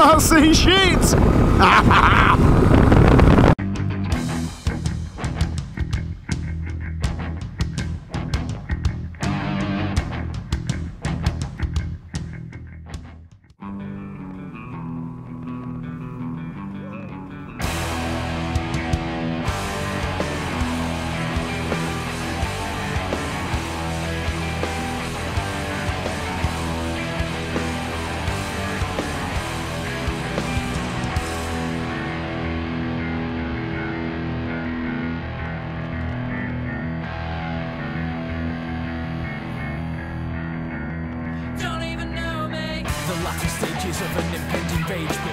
can't see shit!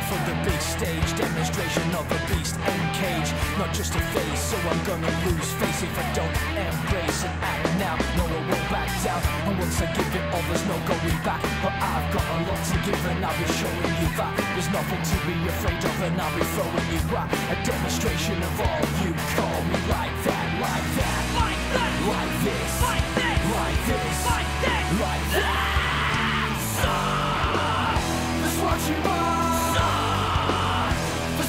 For the big stage, demonstration of a beast and cage. Not just a face, so I'm gonna lose face if I don't embrace and act now. No, I won't back down. And once I give it all, there's no going back. But I've got a lot to give, and I'll be showing you that there's nothing to be afraid of, and I'll be throwing you at a demonstration of all you call me like that, like that, like that, like this, like this, like this, like this, like that. That's what you are.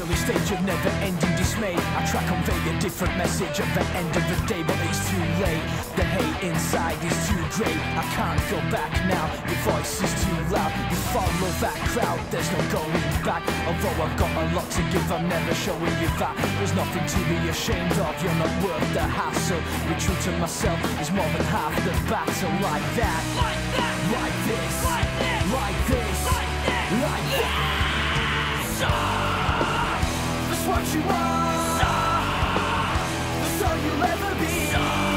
early stage of never ending dismay. I try convey a different message at the end of the day, but it's too late. The hate inside is too great. I can't go back now. Your voice is too loud. You follow that crowd, there's no going back. Although I've got a lot to give, I'm never showing you that. There's nothing to be ashamed of. You're not worth the hassle. Be true to myself is more than half the battle. Like that, like that, like this, like this, like this, like this, like that. That's ah! What you are. That's all you'll ever be.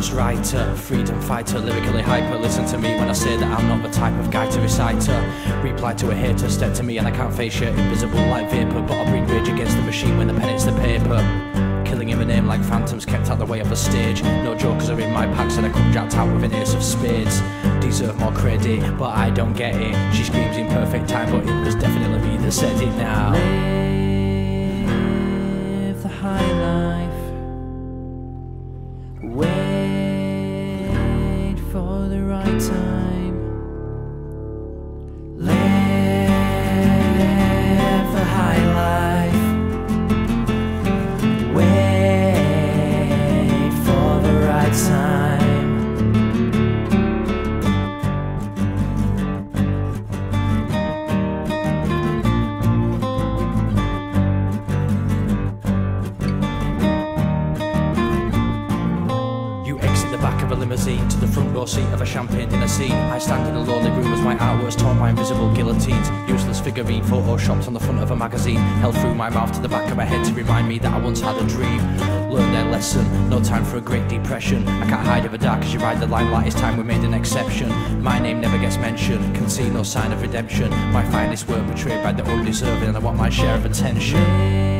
It's ghost writer, freedom fighter, lyrically hyper. Listen to me when I say that I'm not the type of guy to recite her. Reply to a hater, step to me and I can't face you. Invisible like vapor, but I bring rage against the machine when the pen hits the paper. Killing him a name like phantoms kept out the way of the stage. No jokers are in my packs and I come jacked out with an ace of spades. Deserve more credit, but I don't get it. She screams in perfect time, but it was definitely me that said it now. Seat of a champagne dinner scene. I stand in a lonely room as my artwork's torn by invisible guillotines. Useless figurine photoshopped on the front of a magazine. Held through my mouth to the back of my head to remind me that I once had a dream. Learn their lesson, no time for a great depression. I can't hide of the dark as you ride the limelight. It's time we made an exception. My name never gets mentioned, can see no sign of redemption. My finest work betrayed by the undeserving, and I want my share of attention.